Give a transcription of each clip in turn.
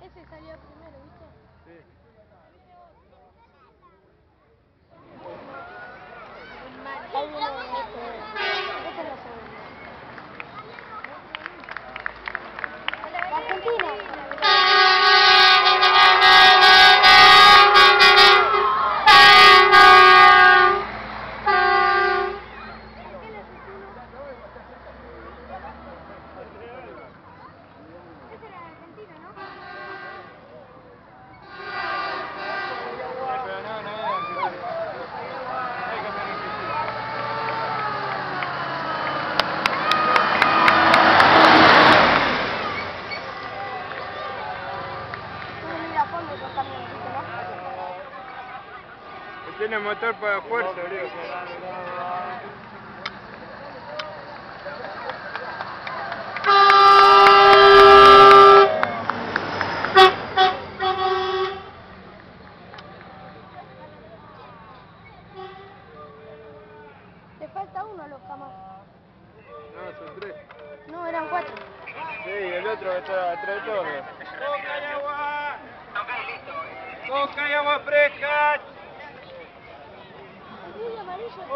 Ese salió primero, ¿viste? Ahí Tiene motor para fuerza. Te falta uno, los camas. No, son tres. No, eran cuatro. Sí, el otro está atrás de todo. ¡Coca y agua! ¡Coca y agua fresca! Sí, amarillo, está para uno y para uno.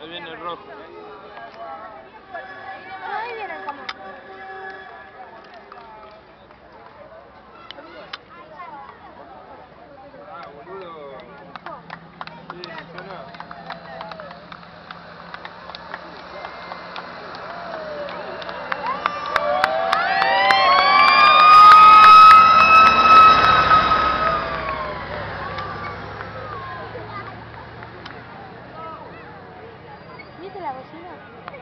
Ahí viene el rojo. de la bocina?